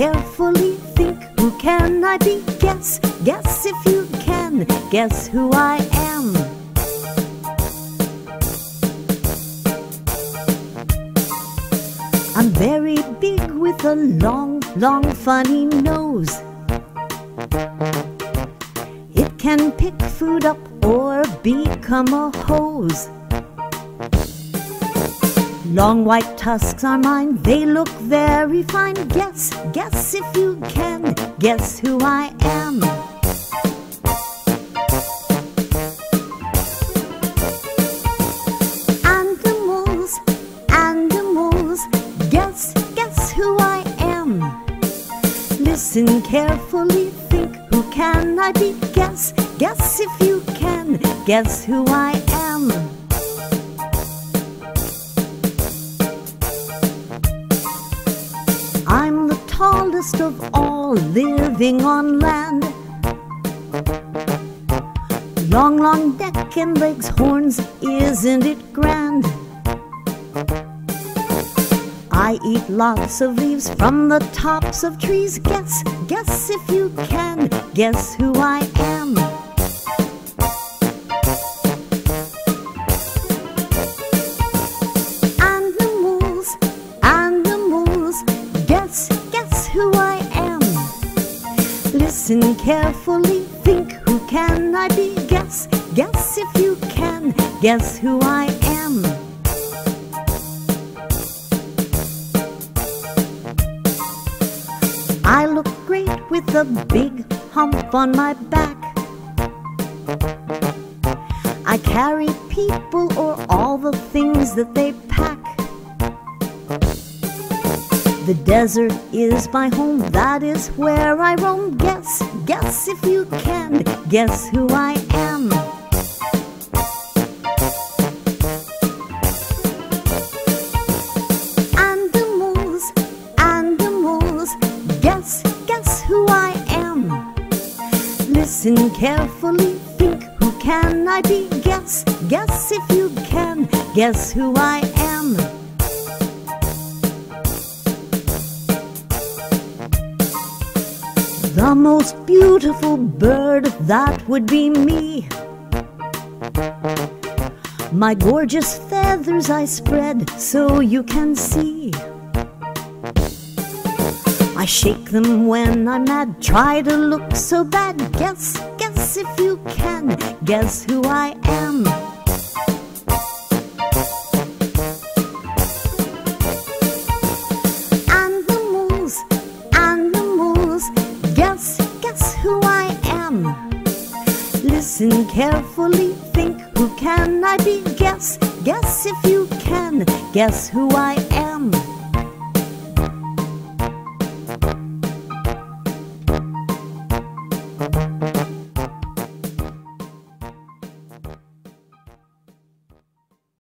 carefully, think who can I be? Guess, guess if you can, guess who I am. I'm very big with a long, long, funny nose. It can pick food up or become a hose. Long white tusks are mine, they look very fine. Guess, guess if you can, guess who I am. Animals, animals, guess, guess who I am. Listen carefully, think who can I be? Guess, guess if you can, guess who I am. Tallest of all living on land. Long, long neck and legs, horns, isn't it grand? I eat lots of leaves from the tops of trees. Guess, guess if you can, guess who I am. Listen carefully, think who can I be? Guess, guess if you can, guess who I am. I look great with a big hump on my back. I carry people or all the things that they pack. The desert is my home, that is where I roam. Guess, guess if you can, guess who I am. Animals, animals, guess, guess who I am. Listen carefully, think who can I be? Guess, guess if you can, guess who I am. The most beautiful bird, that would be me. My gorgeous feathers I spread so you can see. I shake them when I'm mad, try to look so bad. Guess, guess if you can, guess who I am. Listen carefully, think who can I be? Guess, guess if you can, guess who I am.